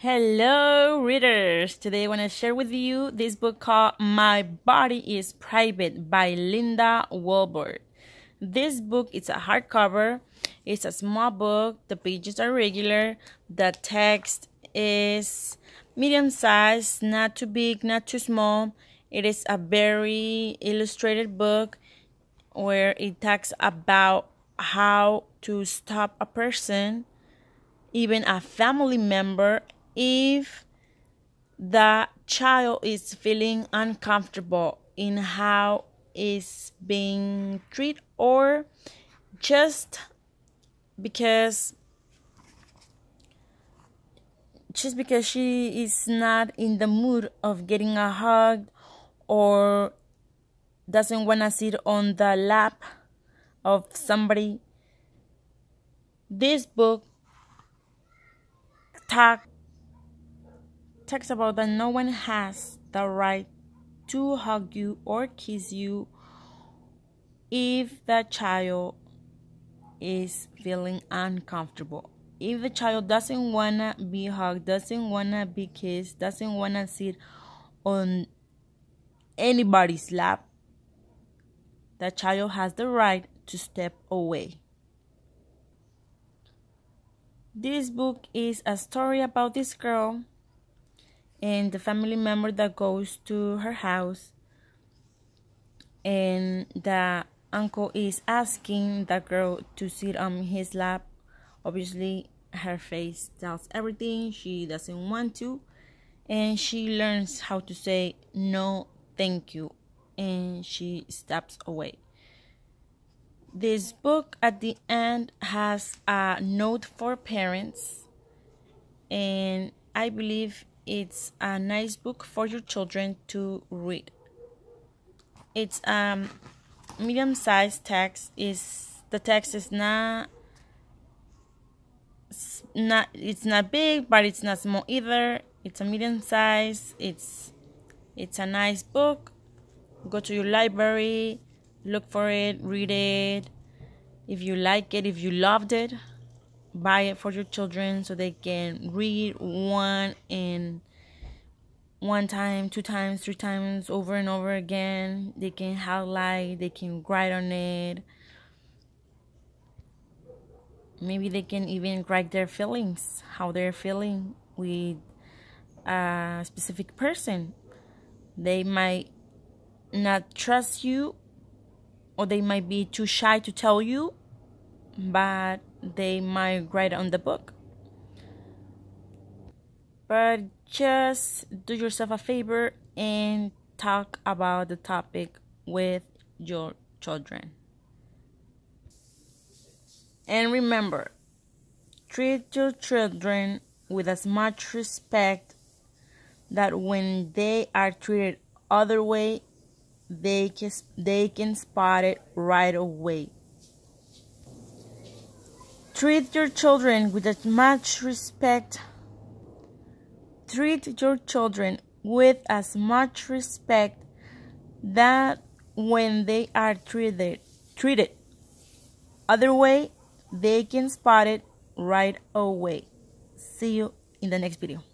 Hello, readers! Today I want to share with you this book called My Body is Private by Linda Walvoord. This book is a hardcover. It's a small book. The pages are regular. The text is medium size, not too big, not too small. It is a very illustrated book where it talks about how to stop a person, even a family member, if the child is feeling uncomfortable in how is being treated or just because just because she is not in the mood of getting a hug or doesn't want to sit on the lap of somebody this book talk talks about that no one has the right to hug you or kiss you if the child is feeling uncomfortable. If the child doesn't wanna be hugged, doesn't wanna be kissed, doesn't wanna sit on anybody's lap, the child has the right to step away. This book is a story about this girl and the family member that goes to her house. And the uncle is asking the girl to sit on his lap. Obviously her face tells everything she doesn't want to. And she learns how to say no thank you. And she steps away. This book at the end has a note for parents. And i believe it's a nice book for your children to read. It's um medium sized text is the text is not not it's not big but it's not small either. It's a medium size. It's it's a nice book. Go to your library, look for it, read it. If you like it, if you loved it, buy it for your children so they can read one and one time, two times, three times, over and over again. They can highlight, they can write on it. Maybe they can even write their feelings, how they're feeling with a specific person. They might not trust you, or they might be too shy to tell you, but they might write on the book. But just do yourself a favor and talk about the topic with your children. And remember, treat your children with as much respect that when they are treated other way, they can, they can spot it right away. Treat your children with as much respect. Treat your children with as much respect that when they are treated treated other way, they can spot it right away. See you in the next video.